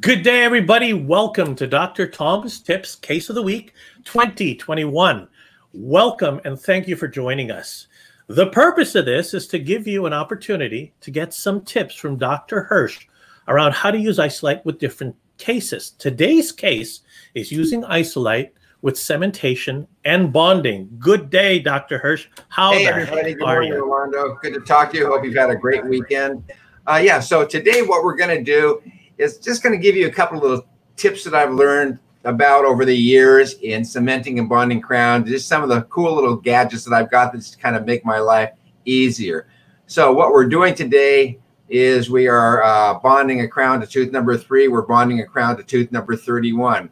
Good day, everybody. Welcome to Dr. Tom's Tips Case of the Week 2021. Welcome and thank you for joining us. The purpose of this is to give you an opportunity to get some tips from Dr. Hirsch around how to use Isolite with different cases. Today's case is using Isolite with cementation and bonding. Good day, Dr. Hirsch. How hey, everybody. Good morning, you? Orlando. Good to talk to you. Hope you've had a great weekend. Uh, yeah, so today what we're going to do is just going to give you a couple of little tips that I've learned about over the years in cementing and bonding crowns. Just some of the cool little gadgets that I've got that just kind of make my life easier. So what we're doing today is we are uh, bonding a crown to tooth number three. We're bonding a crown to tooth number 31.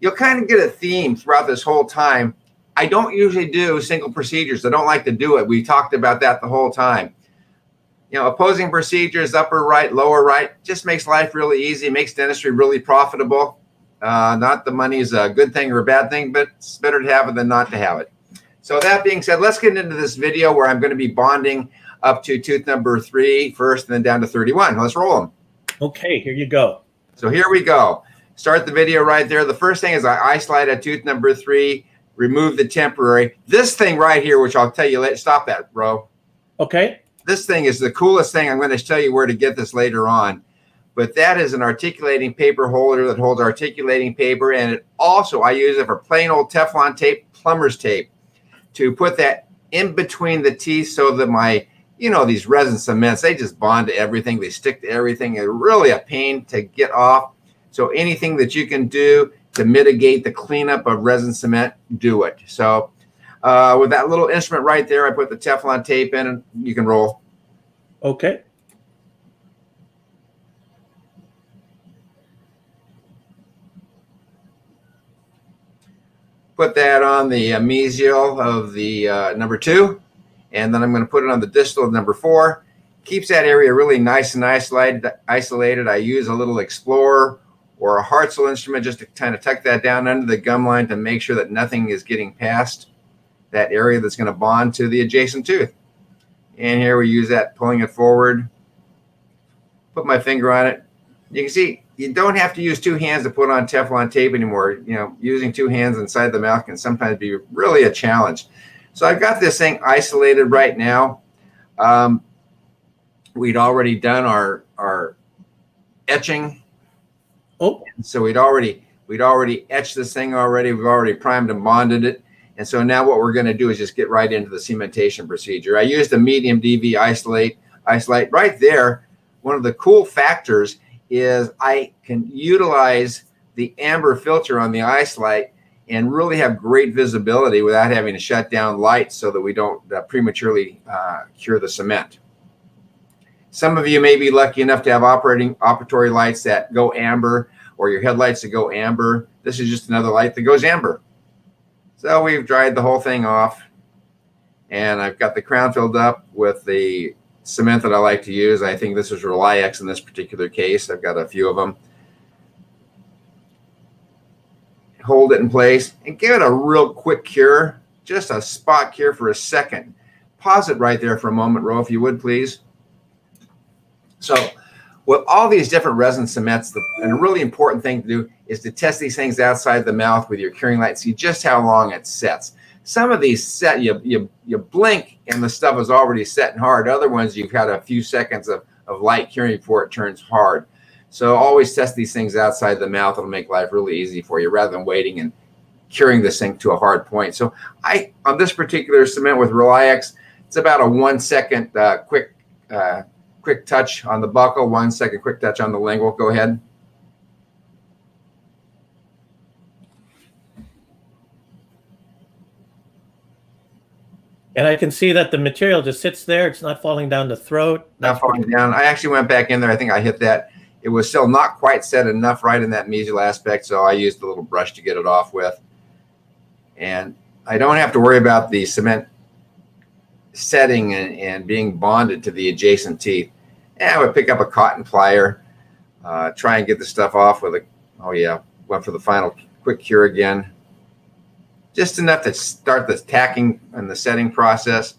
You'll kind of get a theme throughout this whole time. I don't usually do single procedures. I don't like to do it. We talked about that the whole time you know, opposing procedures, upper right, lower right, just makes life really easy, makes dentistry really profitable. Uh, not the money is a good thing or a bad thing, but it's better to have it than not to have it. So that being said, let's get into this video where I'm going to be bonding up to tooth number three first and then down to 31. Let's roll them. Okay, here you go. So here we go. Start the video right there. The first thing is I isolate a tooth number three, remove the temporary. This thing right here, which I'll tell you, let stop that, bro. Okay this thing is the coolest thing. I'm going to tell you where to get this later on. But that is an articulating paper holder that holds articulating paper. And it also, I use it for plain old Teflon tape, plumber's tape, to put that in between the teeth so that my, you know, these resin cements, they just bond to everything. They stick to everything. It's really a pain to get off. So anything that you can do to mitigate the cleanup of resin cement, do it. So uh, with that little instrument right there, I put the Teflon tape in and you can roll. Okay. Put that on the uh, mesial of the uh, number two, and then I'm going to put it on the distal of number four. Keeps that area really nice and isolated. Isolated. I use a little Explorer or a Hartzell instrument just to kind of tuck that down under the gum line to make sure that nothing is getting past that area that's going to bond to the adjacent tooth. And here we use that, pulling it forward. Put my finger on it. You can see you don't have to use two hands to put on Teflon tape anymore. You know, using two hands inside the mouth can sometimes be really a challenge. So I've got this thing isolated right now. Um, we'd already done our our etching. Oh, so we'd already we'd already etched this thing already. We've already primed and bonded it. And so now what we're going to do is just get right into the cementation procedure. I used a medium DV Isolite, Isolite right there. One of the cool factors is I can utilize the amber filter on the Isolite and really have great visibility without having to shut down lights so that we don't uh, prematurely uh, cure the cement. Some of you may be lucky enough to have operating operatory lights that go amber or your headlights that go amber. This is just another light that goes amber. So we've dried the whole thing off and I've got the crown filled up with the cement that I like to use. I think this is RelyX in this particular case. I've got a few of them. Hold it in place and give it a real quick cure, just a spot cure for a second. Pause it right there for a moment, Ro, if you would, please. So with all these different resin cements, the, and a really important thing to do is to test these things outside the mouth with your curing light, see just how long it sets. Some of these set, you, you, you blink and the stuff is already set and hard. Other ones, you've had a few seconds of, of light curing before it turns hard. So always test these things outside the mouth. It'll make life really easy for you rather than waiting and curing this thing to a hard point. So I, on this particular cement with RelyX, it's about a one second uh, quick uh, quick touch on the buccal, one second quick touch on the lingual. Go ahead. And I can see that the material just sits there. It's not falling down the throat. Not falling down. I actually went back in there. I think I hit that. It was still not quite set enough right in that mesial aspect. So I used a little brush to get it off with. And I don't have to worry about the cement setting and, and being bonded to the adjacent teeth. And I would pick up a cotton plier, uh, try and get the stuff off with a, oh yeah, went for the final quick cure again. Just enough to start the tacking and the setting process.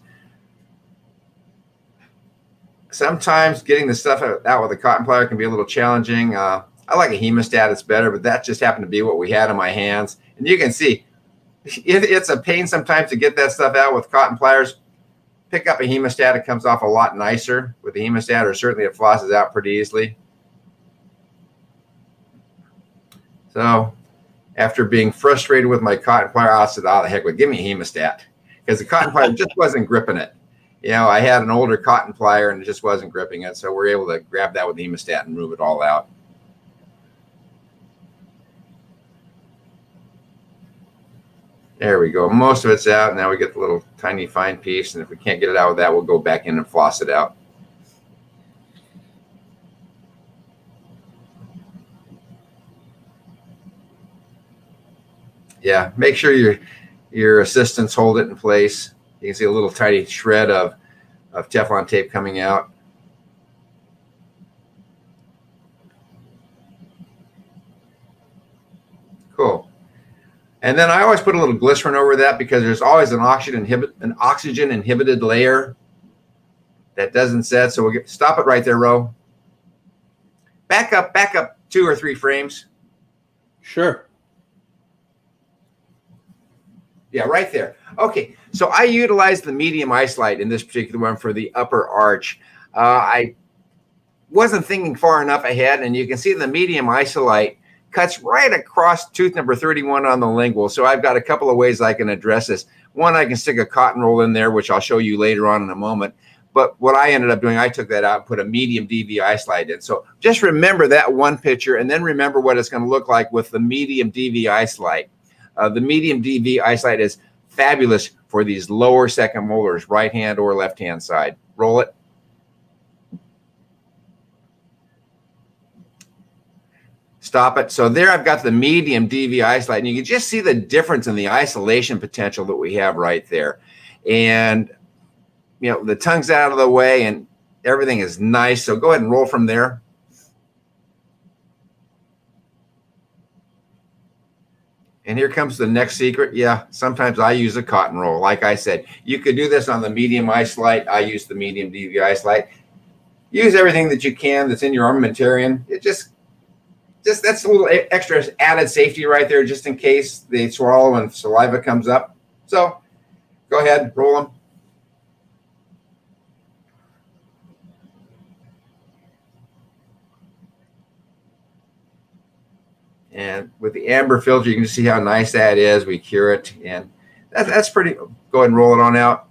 Sometimes getting the stuff out with a cotton plier can be a little challenging. Uh, I like a hemostat, it's better, but that just happened to be what we had in my hands. And you can see it, it's a pain sometimes to get that stuff out with cotton pliers. Pick up a hemostat, it comes off a lot nicer with the hemostat, or certainly it flosses out pretty easily. So after being frustrated with my cotton plier, I said, oh, the heck with give me a hemostat. Because the cotton plier just wasn't gripping it. You know, I had an older cotton plier and it just wasn't gripping it. So we're able to grab that with the hemostat and move it all out. There we go. Most of it's out. Now we get the little tiny fine piece. And if we can't get it out with that, we'll go back in and floss it out. Yeah, make sure your your assistants hold it in place. You can see a little tiny shred of, of Teflon tape coming out. And then I always put a little glycerin over that because there's always an oxygen inhibit an oxygen inhibited layer that doesn't set. So we'll get, stop it right there, Ro. Back up, back up two or three frames. Sure. Yeah, right there. Okay, so I utilized the medium Isolite in this particular one for the upper arch. Uh, I wasn't thinking far enough ahead, and you can see the medium Isolite cuts right across tooth number 31 on the lingual. So I've got a couple of ways I can address this. One, I can stick a cotton roll in there, which I'll show you later on in a moment. But what I ended up doing, I took that out and put a medium DV Isolite in. So just remember that one picture and then remember what it's going to look like with the medium DV Isolite. Uh, the medium DV Isolite is fabulous for these lower second molars, right hand or left hand side. Roll it. Stop it. So there I've got the medium DV Isolite, and you can just see the difference in the isolation potential that we have right there. And, you know, the tongue's out of the way and everything is nice. So go ahead and roll from there. And here comes the next secret. Yeah, sometimes I use a cotton roll. Like I said, you could do this on the medium Isolite. I use the medium DV Isolite. Use everything that you can that's in your armamentarium. It just, just that's a little extra added safety right there, just in case they swallow and saliva comes up. So go ahead, roll them. And with the amber filter, you can see how nice that is. We cure it, and that, that's pretty. Go ahead and roll it on out.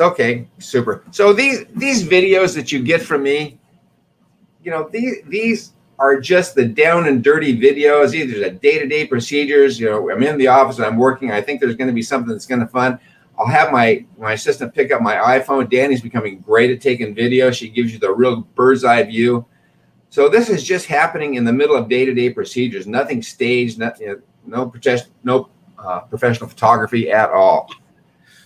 Okay, super. So these these videos that you get from me, you know, these these are just the down and dirty videos. Are the day-to-day procedures. You know, I'm in the office and I'm working. I think there's going to be something that's going to fun. I'll have my my assistant pick up my iPhone. Danny's becoming great at taking video. She gives you the real bird's eye view. So this is just happening in the middle of day to day procedures. Nothing staged. Nothing. You know, no no uh, professional photography at all.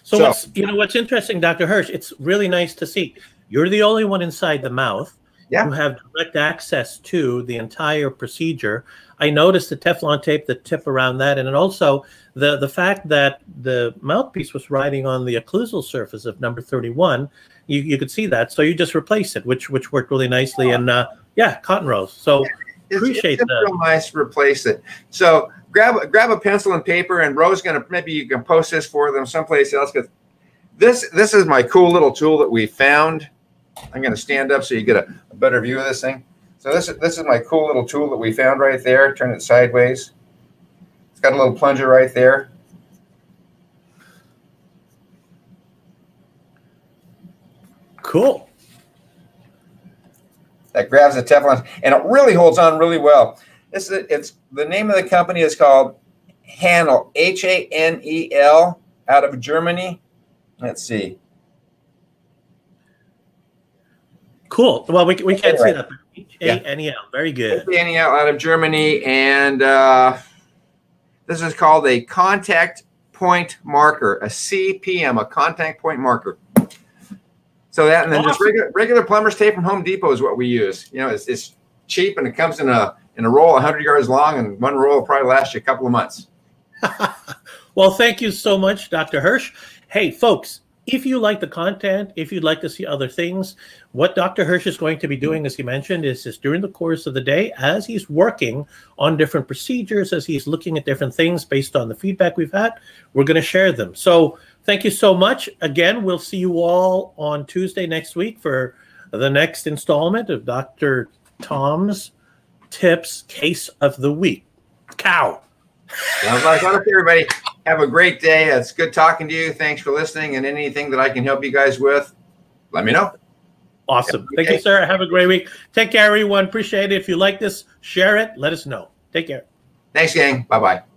So, so what's you know what's interesting, Dr. Hirsch? It's really nice to see you're the only one inside the mouth. Yeah. You have direct access to the entire procedure. I noticed the Teflon tape, the tip around that, and also the the fact that the mouthpiece was riding on the occlusal surface of number 31. You, you could see that, so you just replace it, which which worked really nicely. And uh, yeah, cotton rolls. So appreciate it's that. Real nice. Replace it. So grab grab a pencil and paper, and Ro's gonna maybe you can post this for them someplace else because this this is my cool little tool that we found I'm going to stand up so you get a, a, better view of this thing. So this, this is my cool little tool that we found right there. Turn it sideways. It's got a little plunger right there. Cool. That grabs the Teflon, and it really holds on really well. This is it's the name of the company is called Hanel H A N E L out of Germany. Let's see. Cool. Well, we, we can't see that. H-A-N-E-L. Very good. H-A-N-E-L out of Germany. And uh, this is called a contact point marker, a CPM, a contact point marker. So that, and then awesome. just regular, regular plumber's tape from Home Depot is what we use. You know, it's, it's cheap and it comes in a in a roll 100 yards long, and one roll will probably last you a couple of months. well, thank you so much, Dr. Hirsch. Hey, folks, if you like the content, if you'd like to see other things, what Dr. Hirsch is going to be doing, as he mentioned, is, just during the course of the day, as he's working on different procedures, as he's looking at different things based on the feedback we've had, we're going to share them. So thank you so much. Again, we'll see you all on Tuesday next week for the next installment of Dr. Tom's Tips Case of the Week. Cow. Sounds like fun, everybody. Have a great day. It's good talking to you. Thanks for listening. And anything that I can help you guys with, let me know. Awesome. Thank you, sir. Have a great week. Take care, everyone. Appreciate it. If you like this, share it. Let us know. Take care. Thanks, gang. Bye bye.